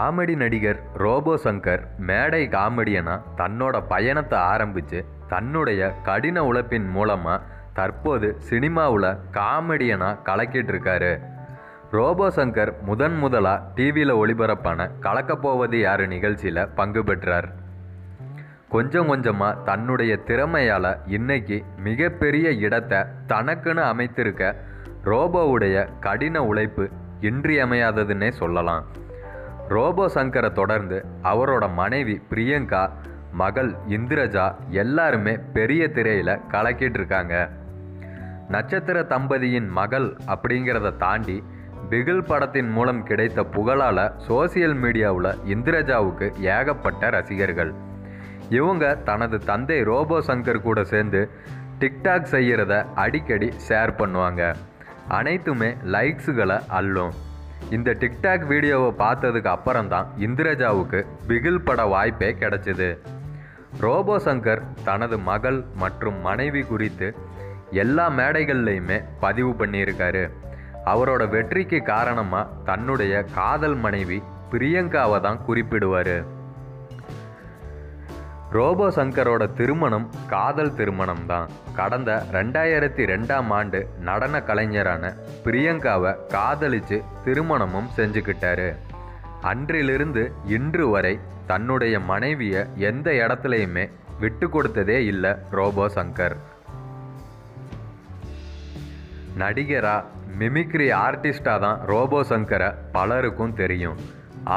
Comedy நடிகர் robot Shankar மேடை காமெடியனா தன்னோட பயணத்தை ஆரம்பித்து தன்னுடைய கடின உழைப்பின் மூலமாக தற்போது சினிமாவில் காமெடியனா கலக்கிட்டு இருக்காரு ரோபோ சங்கர் முதன் முதலாக டிவியில் ஒளிபரப்பான கலக்கப்போவது யாரு நிகழ்ச்சியில் பங்கு பெற்றார். கொஞ்சம் கொஞ்சமாக தன்னுடைய திறமையால் இன்னைக்கு மிகப்பெரிய இடத்தை தனக்குன்னு அமைத்திருக்க ரோபோவுடைய கடின உழைப்பு இன்றியமையாததுன்னே சொல்லலாம். ரோபோ சங்கரை தொடர்ந்து அவரோட மனைவி பிரியங்கா மகள் இந்திரஜா எல்லாருமே பெரிய திரையில் கலக்கிட்டு இருக்காங்க. நட்சத்திர தம்பதியின் மகள் அப்படிங்கிறத தாண்டி பிகில் படத்தின் மூலம் கிடைத்த புகழால் சோசியல் மீடியாவில் இந்திரஜாவுக்கு ஏகப்பட்ட ரசிகர்கள். இவங்க தனது தந்தை ரோபோ சங்கர் கூட சேர்ந்து டிக்டாக் செய்கிறத அடிக்கடி ஷேர் பண்ணுவாங்க. அனைத்துமே லைக்ஸுகளை அள்ளும். இந்த டிக்டாக் வீடியோவை பார்த்ததுக்கு அப்புறம் தான் இந்திரஜாவுக்கு பிகில் பட வாய்ப்பே கிடைச்சிது. ரோபோ சங்கர் தனது மகள் மற்றும் மனைவி குறித்து எல்லா மேடைகள்லையுமே பதிவு பண்ணியிருக்காரு. அவரோட வெற்றிக்கு காரணமாக தன்னுடைய காதல் மனைவி பிரியங்காவை தான் குறிப்பிடுவார். ரோபோ சங்கரோட திருமணம் காதல் திருமணம் தான் கடந்த ரெண்டாயிரத்தி ரெண்டாம் ஆண்டு நடன கலைஞரான பிரியங்காவை காதலிச்சு திருமணமும் செஞ்சுக்கிட்டாரு. அன்றிலிருந்து இன்று வரை தன்னுடைய மனைவியை எந்த இடத்துலையுமே விட்டு கொடுத்ததே இல்லை ரோபோ சங்கர் நடிகரா மிமிக்ரி ஆர்டிஸ்டாக தான் ரோபோ சங்கரை பலருக்கும் தெரியும்.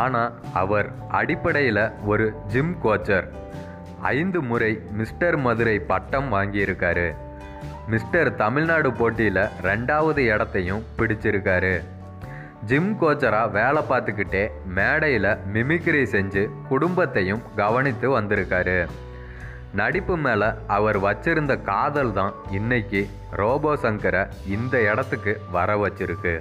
ஆனால் அவர் அடிப்படையில் ஒரு ஜிம் கோச்சர் ஐந்து முறை மிஸ்டர் மதுரை பட்டம் வாங்கியிருக்காரு. மிஸ்டர் தமிழ்நாடு போட்டியில் ரெண்டாவது இடத்தையும் பிடிச்சிருக்காரு. ஜிம் கோச்சராக வேலை பார்த்துக்கிட்டே மேடையில் மிமிக்ரி செஞ்சு குடும்பத்தையும் கவனித்து வந்திருக்காரு. நடிப்பு மேலே அவர் வச்சிருந்த காதல் தான் இன்னைக்கு ரோபோ சங்கரை இந்த இடத்துக்கு வர வச்சிருக்கு.